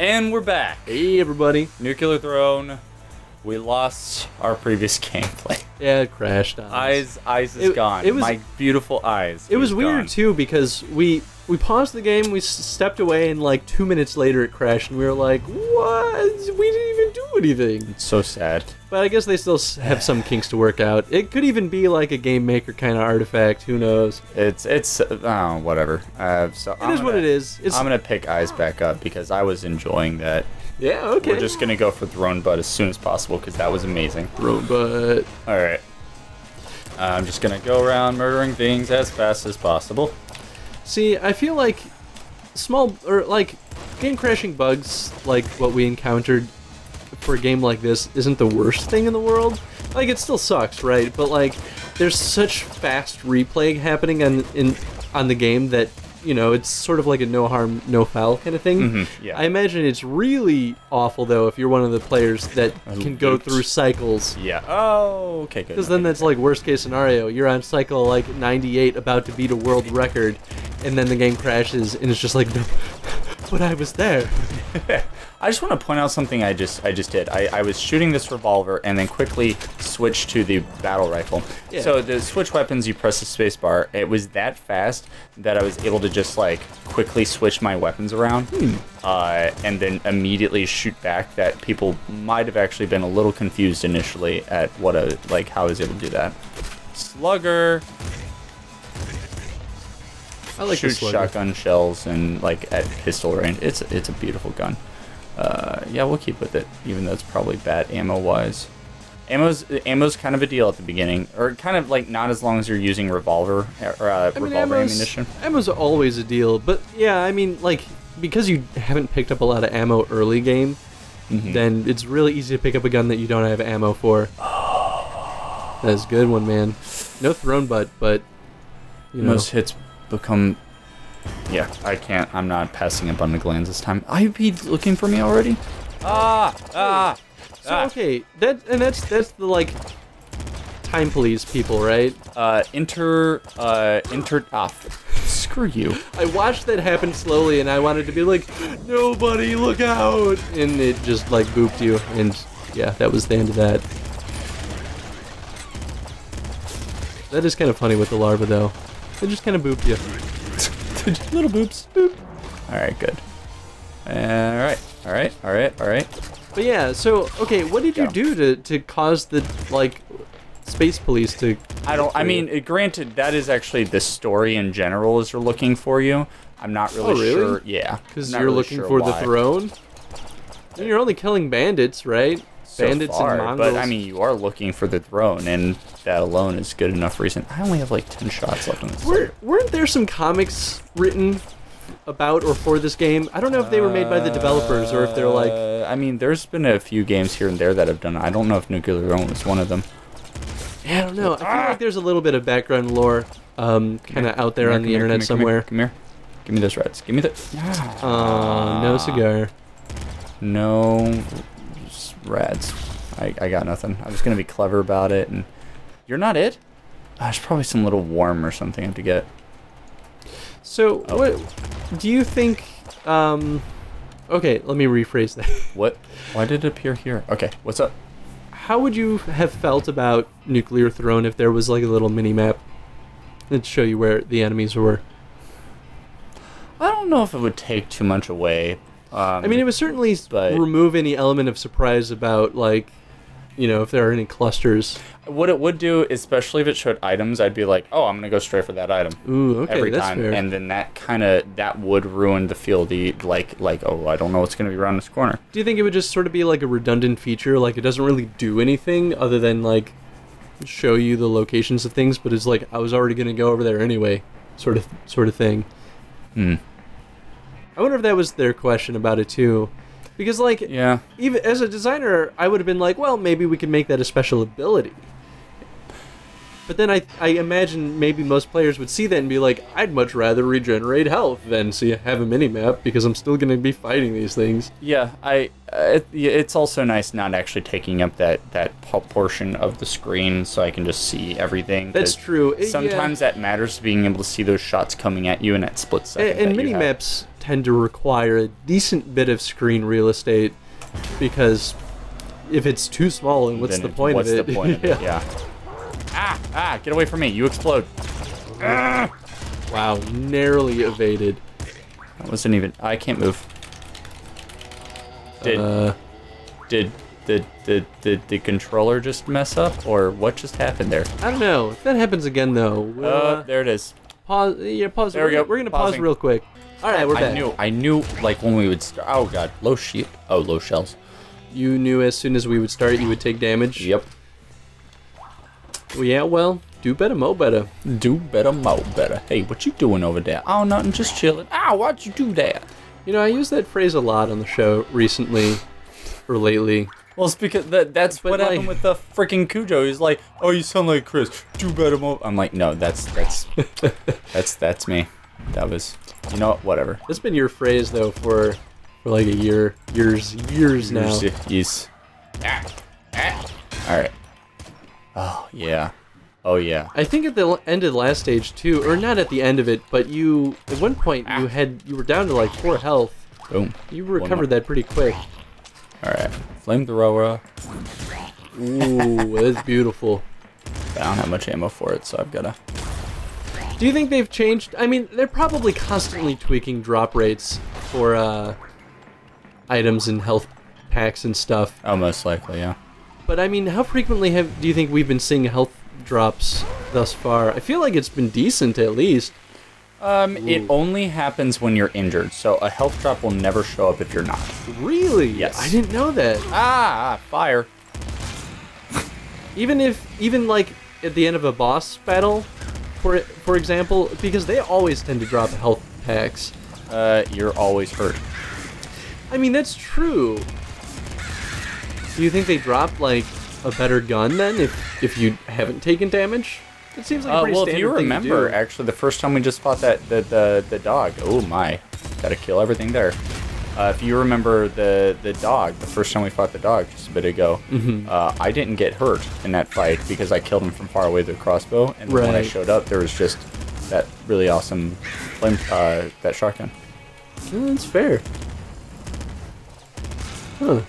And we're back. Hey everybody. Nuclear Throne. We lost our previous gameplay. Yeah, it crashed on us. Eyes, eyes is It- gone. it was- My beautiful eyes. It was is weird gone. too because we we paused the game, we s- stepped away, and like two minutes later it crashed, and we were like, "What? We didn't even do anything." So sad. But I guess they still have some kinks to work out. It could even be like a game maker kind of artifact. Who knows? It's it's uh, whatever. Uh, so It is what it is. It's I'm gonna pick eyes back up because I was enjoying that. yeah okay. We're just gonna go for throne butt as soon as possible because that was amazing. Throne butt All right. I'm just gonna go around murdering things as fast as possible. See, I feel like small or like game crashing bugs like what we encountered for a game like this isn't the worst thing in the world. Like it still sucks, right? But like there's such fast replay happening on in on the game that you know it's sort of like a no harm no foul kind of thing. Mhm, yeah. I imagine it's really awful though if you're one of the players that Who can go loops. through cycles. Yeah. Oh, okay, good. Because then that's like worst case scenario. You're on cycle like 98, about to beat a world record, and then the game crashes, and it's just like, no, but I was there. I just want to point out something I just I just did. I, I was shooting this revolver and then quickly switched to the battle rifle. Yeah. So the switch weapons, you press the space bar. It was that fast that I was able to just like quickly switch my weapons around, uh, and then immediately shoot back. That people might have actually been a little confused initially at what a like how I was able to do that. Slugger. I like shoot shotgun shells and like at pistol range. It's it's a beautiful gun. Uh, yeah, we'll keep with it, even though it's probably bad ammo wise. Ammo's ammo's kind of a deal at the beginning, or kind of like not as long as you're using revolver or uh, I mean, revolver ammo's, ammunition. ammo's always a deal, but yeah, I mean, like because you haven't picked up a lot of ammo early game, Mhm. then it's really easy to pick up a gun that you don't have ammo for. That's a good one, man. No throne butt, but you know, Most hits become. Yeah, I can't. I'm not passing up on the glands this time. I IUP looking for me already? Ah! Ah! So ah. okay, that and that's that's the like time police people, right? Uh, inter, Uh, inter. Ah, screw you. I watched that happen slowly, and I wanted to be like, nobody, look out! And it just like booped you, and yeah, that was the end of that. That is kind of funny with the larva, though. It just kind of booped you. Little boops. Boop. All right, good. All right, all right, all right, all right. But yeah, so okay, what did you do to to cause the like space police to? I don't. I you? mean, granted, that is actually the story in general is they're looking for you. I'm not really, Oh, really? sure. Yeah, because you're really looking sure for why. the throne. And you're only killing bandits, right? So bandits far, and mongrels. but I mean, you are looking for the throne, and that alone is good enough reason. I only have like ten shots left on this. Were, weren't there some comics written about or for this game? I don't know if they were made by the developers or if they're like. Uh, I mean, there's been a few games here and there that have done. it. I don't know if Nuclear Throne was one of them. Yeah, I don't know. I feel like there's a little bit of background lore, um, kind of out there Come on the here, come internet here, come here, somewhere. Come here, Give me those rads. Give me the. Oh, no cigar. No rads. I, I got nothing. I was gonna be clever about it, and you're not it. Ah, there's probably some little worm or something I have to get. So, Oh. what do you think? Um, okay, let me rephrase that. What? Why did it appear here? Okay, what's up? How would you have felt about Nuclear Throne if there was like a little mini map that'd show you where the enemies were? I don't know if it would take too much away. Um, I mean, it would certainly but- remove any element of surprise about like, you know, if there are any clusters. what it would do, especially if it showed items, I'd be like, oh, I'm gonna go straight for that item. Ooh, okay, every that's time, fair. and then that kind of that would ruin the feel. The like, like, oh, I don't know what's gonna be around this corner. Do you think it would just sort of be like a redundant feature? Like it doesn't really do anything other than like show you the locations of things, but it's like I was already gonna go over there anyway, sort of sort of thing. Hmm. I wonder if that was their question about it too, because like Yeah. even as a designer, I would have been like, well, maybe we could make that a special ability. But then I, I imagine maybe most players would see that and be like, I'd much rather regenerate health than see have a mini map because I'm still gonna be fighting these things. Yeah, I. Uh, it, it's also nice not actually taking up that that portion of the screen, so I can just see everything. That's true. It- yeah. Sometimes that matters, being able to see those shots coming at you in that split second. And, and that mini maps tend to require a decent bit of screen real estate because if it's too small, then what's Then the point what's of it? the point of it? Yeah. Ah, ah, get away from me. You explode. Wow, narrowly evaded. That wasn't even. I can't move. Did Uh, did the the did the controller just mess up or what just happened there? I don't know. If that happens again, though, we'll Uh, uh, there it is. pause. Yeah, pause. There we we're, go. We're gonna pause real quick. All right, we're I back. knew. I knew. Like when we would start. Oh god, low sheep. Oh, low shells. You knew as soon as we would start, you would take damage. Yep. Well, yeah. Well, do better, mo better. Do better, mo better. Hey, what you doing over there? Oh, nothing. Just chilling. Ow, why'd you do that? You know, I use that phrase a lot on the show recently or lately. Well, it's because that, that's But, what like- happened with the freaking Cujo. He's like, "Oh, you sound like Chris. Do better, mo." I'm like, "No, that's that's that's that's me. That was, you know, whatever." It's been your phrase though for for like a year, years, years now. Yes. All right. Oh yeah. Oh yeah. I think at the end of the last stage too, or not at the end of it, but you at one point you had you were down to like four health. Boom. You recovered that pretty quick. All right. Flamethrower. Ooh, that's beautiful. I don't have much ammo for it, so I've gotta. Do you think they've changed? I mean, they're probably constantly tweaking drop rates for uh, items and health packs and stuff. Oh, most likely, yeah. But I mean, how frequently have do you think we've been seeing health drops thus far? I feel like it's been decent at least. Um, it only happens when you're injured, so a health drop will never show up if you're not. Really? Yes. I didn't know that. Ah, ah, fire. Even if, even like at the end of a boss battle, for for example, because they always tend to drop health packs. Uh, you're always hurt. I mean, that's true. Do you think they drop like a better gun then if if you haven't taken damage? It seems like a Uh, well, if you remember, actually, the first time we just fought that the the, the dog. Oh my, gotta kill everything there. Uh, if you remember the the dog, the first time we fought the dog just a bit ago, Mm-hmm. uh, I didn't get hurt in that fight because I killed him from far away with a crossbow, and then when I showed up, there was just that really awesome flame uh, that shotgun. Yeah, that's fair. Huh.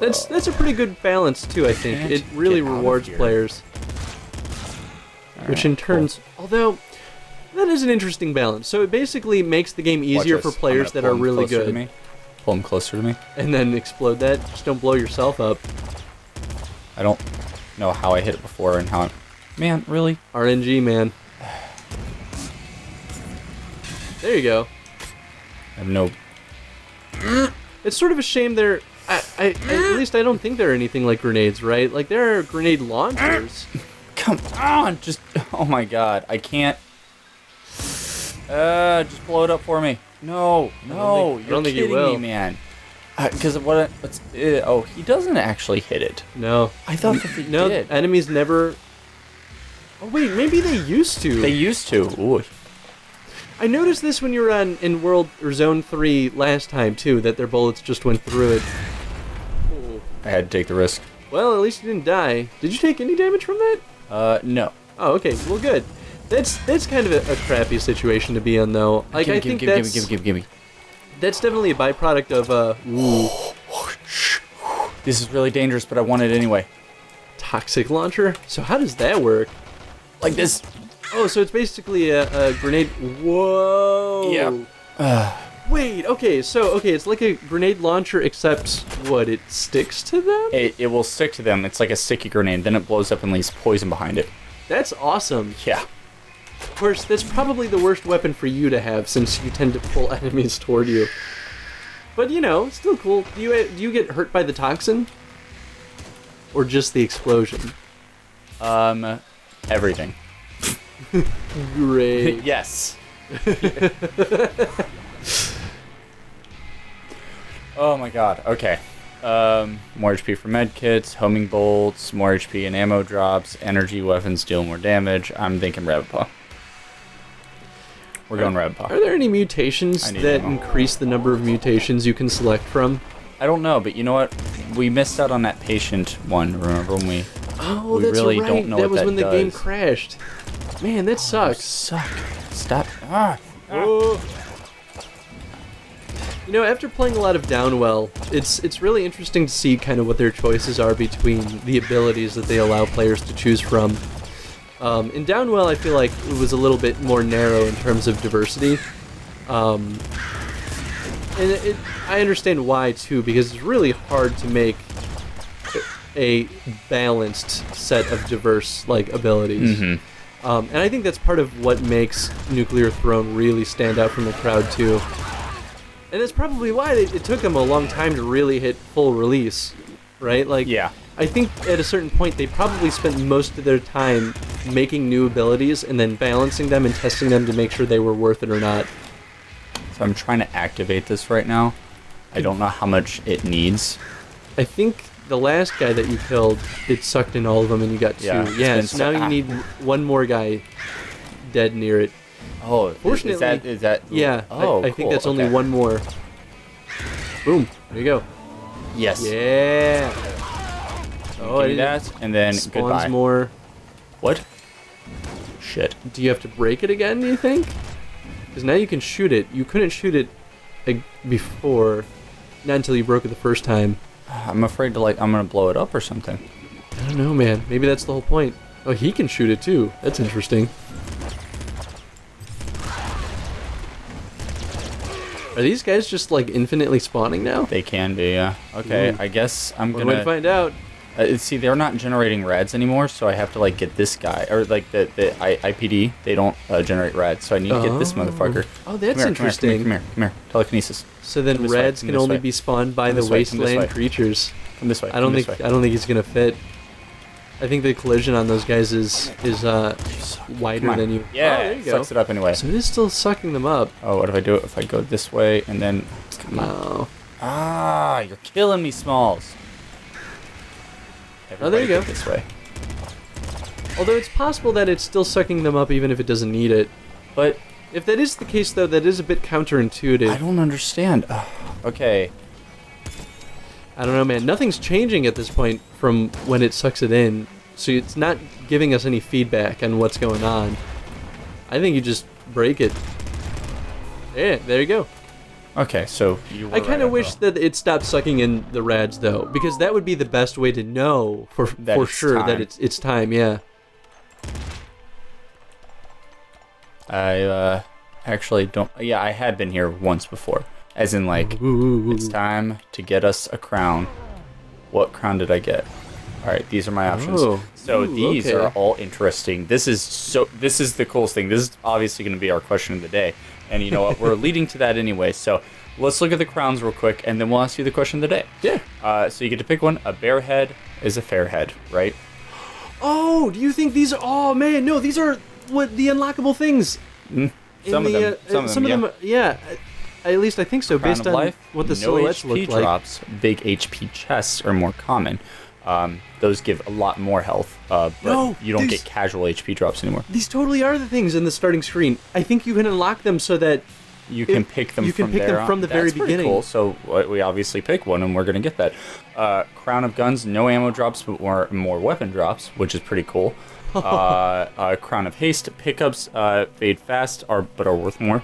that's that's a pretty good balance too. I think it really get out of rewards players, which in Alright, cool. turns, although that is an interesting balance. So it basically makes the game easier for players that are really good. Pull him closer to me. and then explode that. Just don't blow yourself up. I don't know how I hit it before and how. I'm... Man, really? RNG man. There you go. I have no. It's sort of a shame there. I, I, at least I don't think they're anything like grenades, right? Like there are grenade launchers. Come on, just oh my god, I can't. Uh, just blow it up for me. No, no, think- you're don't think you kidding will. me, man. Because what? I- What's? Uh, oh, he doesn't actually hit it. No, I thought that they no, did. enemies never. Oh wait, maybe they used to. They used to. Ooh, I noticed this when you were on in World or Zone Three last time too, that their bullets just went through it. I had to take the risk. Well, at least you didn't die. Did you take any damage from that? Uh, no. Oh, okay. Well, good. That's that's kind of a, a crappy situation to be in, though. Like gimme, I think gimme, that's gimme, gimme, gimme, gimme. that's definitely a byproduct of uh, ooh, This is really dangerous, but I want it anyway. toxic launcher. So how does that work? Like this. Oh, so it's basically a, a grenade. Whoa. Yep. Wait. Okay. So okay, it's like a grenade launcher, except what? It sticks to them. It, it will stick to them. It's like a sticky grenade. Then it blows up and leaves poison behind it. That's awesome. Yeah. Of course, that's probably the worst weapon for you to have, since you tend to pull enemies toward you. But you know, still cool. Do you do you get hurt by the toxin, or just the explosion? Um, everything. Great. yes. oh my god. Okay. Um, more HP for medkits, homing bolts, more HP and ammo drops, energy weapons deal more damage. I'm thinking Rabbit Paw. We're going Rabbit Paw. Are there any mutations that increase the number of mutations you can select from? I don't know, but you know what? We missed out on that patient one. Remember when we Oh, We that's really right. don't know that was that when the game crashed. Man, that sucks. suck? Stop. Ah. Oh. You know, after playing a lot of Downwell, it's it's really interesting to see kind of what their choices are between the abilities that they allow players to choose from. Um, in Downwell, I feel like it was a little bit more narrow in terms of diversity. Um, and it, it, I understand why too, because it's really hard to make a balanced set of diverse like abilities. Mm-hmm. Um, and I think that's part of what makes Nuclear Throne really stand out from the crowd too. And that's probably why they, it took them a long time to really hit full release, right? Like, Yeah. I think at a certain point they probably spent most of their time making new abilities and then balancing them and testing them to make sure they were worth it or not. So I'm trying to activate this right now. I don't know how much it needs. I think the last guy that you killed, it sucked in all of them and you got two. Yeah, Yeah, so now you ah. need one more guy dead near it. Oh, Fortunately- is that is that? Yeah, Oh, I, I think cool, that's only okay. one more. Boom. There you go. Yes. Yeah. Oh, that, and then spawns goodbye. more. What? Shit. Do you have to break it again, do you think? Because now you can shoot it. You couldn't shoot it like, before. Not until you broke it the first time. I'm afraid to like I'm gonna blow it up or something. I don't know, man. Maybe that's the whole point. Oh, he can shoot it too. That's interesting. Are these guys just like infinitely spawning now? They can be, yeah. Okay, Ooh. I guess I'm One way to gonna find out. Uh, see. They're not generating rads anymore, so I have to like get this guy or like the the I, IDPD. They don't uh, generate rads, so I need to get this Oh. motherfucker. Oh, that's Come here, interesting. Come here, come here, come here, Telekinesis. So then Come this way, rads can only way. be spawned by Come the way, wasteland way. creatures. Come this way. I don't think way. I don't think he's gonna fit. I think the collision on those guys is is uh wider than you. Yeah, oh, there you go. sucks it up anyway. So it is still sucking them up. Oh, what if I do it? If I go this way and then come on. No. Ah, you're killing me, Smalls. Oh, there you go. This way. Although it's possible that it's still sucking them up even if it doesn't need it. But If that is the case, though, that is a bit counterintuitive. I don't understand. Ugh, okay. I don't know, man. Nothing's changing at this point from when it sucks it in, so it's not giving us any feedback on what's going on. I think you just break it. Yeah, there you go. Okay, so you. Were I kind right, of wish Echo. that it stopped sucking in the rads, though, because that would be the best way to know for That for sure time. that it's it's time. Yeah. I uh, actually don't. Yeah, I had been here once before, as in like Ooh, it's time to get us a crown. What crown did I get? All right, these are my options. Oh. So Ooh, these okay. are all interesting. This is so. This is the coolest thing. This is obviously going to be our question of the day, and you know what? We're leading to that anyway. So let's look at the crowns real quick, and then we'll ask you the question of the day. Yeah. Uh, so you get to pick one. A bear head is a fair head, right? Oh, do you think these are? Oh man, no, these are what the unlockable things. Mm, some of the, them. uh, some of them. yeah. yeah. At least I think so, Crown based on life, what the no silhouettes HP look like. drops, big HP chests are more common. Um, those give a lot more health, uh, but No, you don't these- get casual HP drops anymore. These totally are the things in the starting screen. I think you can unlock them so that You can pick them. you can from pick them on. from the very That's pretty beginning. Cool. So uh, we obviously pick one, and we're gonna get that. Uh, Crown of Guns, no ammo drops, but more more weapon drops, which is pretty cool. uh, uh, Crown of Haste pickups uh, fade fast, are but are worth more.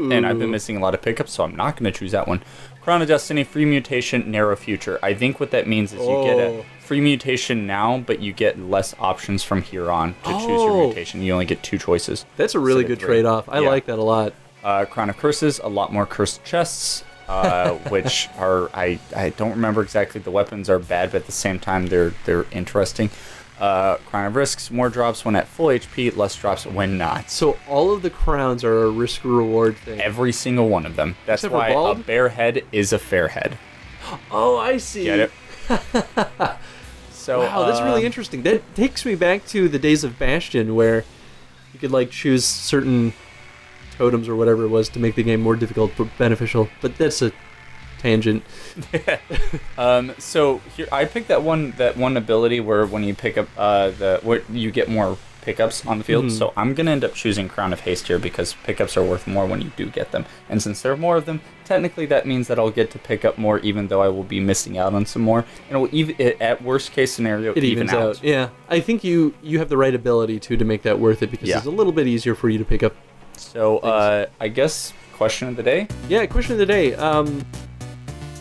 And I've been missing a lot of pickups, so I'm not gonna choose that one. Crown of Destiny, free mutation, narrow future. I think what that means is you get Oh. a free mutation now, but you get less options from here on to choose Oh. your mutation. You only get two choices. that's a really good trade-off. I Yeah. like that a lot. Uh, Crown of Curses, a lot more cursed chests, uh, which are I, I don't remember exactly. The weapons are bad, but at the same time they're they're interesting. Uh, Crown of Risks, more drops when at full HP, less drops when not. So all of the crowns are a risk reward thing. Every single one of them. That's Except why a bear head is a fair head. oh, I see. Get it? so Wow, that's really um, interesting. That takes me back to the days of Bastion, where you could like choose certain totems or whatever it was to make the game more difficult but beneficial. But that's a tangent. Um, so here I picked that one that one ability where when you pick up uh the where you get more pickups on the field. Mhm. So I'm gonna end up choosing Crown of Haste here because pickups are worth more when you do get them. And since there are more of them, technically that means that I'll get to pick up more, even though I will be missing out on some more. And it will even it, at worst case scenario It even evens out. Yeah, I think you you have the right ability to to make that worth it because Yeah. it's a little bit easier for you to pick up. So uh, I guess question of the day. Yeah, question of the day. Um,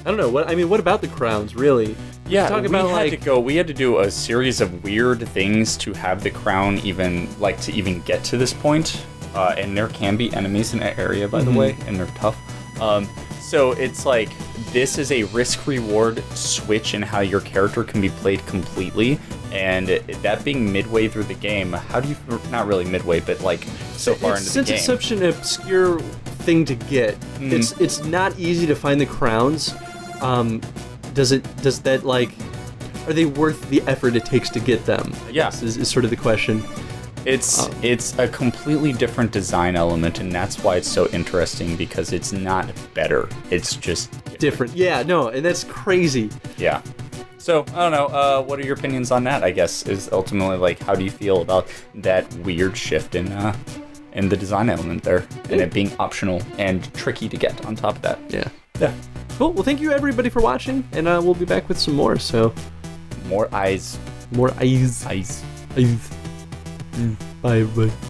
I don't know what I mean. What about the crowns, really? Yeah, talk we had like to go. We had to do a series of weird things to have the crown even like to even get to this point. Uh, and there can be enemies in that area, by Mm-hmm. the way, and they're tough. Um, so it's like this is a risk reward switch in how your character can be played completely, and that being midway through the game, how do you not really midway, but like so far it's, into since the it's game? such an obscure thing to get, Mm. it's it's not easy to find the crowns. Um, does it? Does that like? Are they worth the effort it takes to get them? Yes, Yeah. is, is sort of the question. It's Um, it's a completely different design element, and that's why it's so interesting because it's not better. It's just Different, yeah, no, and that's crazy. yeah. So I don't know. Uh, what are your opinions on that? I guess is ultimately like, how do you feel about that weird shift in uh, in the design element there, and it being optional and tricky to get on top of that? Yeah. Yeah. Cool. Well, thank you everybody for watching, and uh, we'll be back with some more. So, More eyes, more eyes, eyes. eyes. Bye, bye.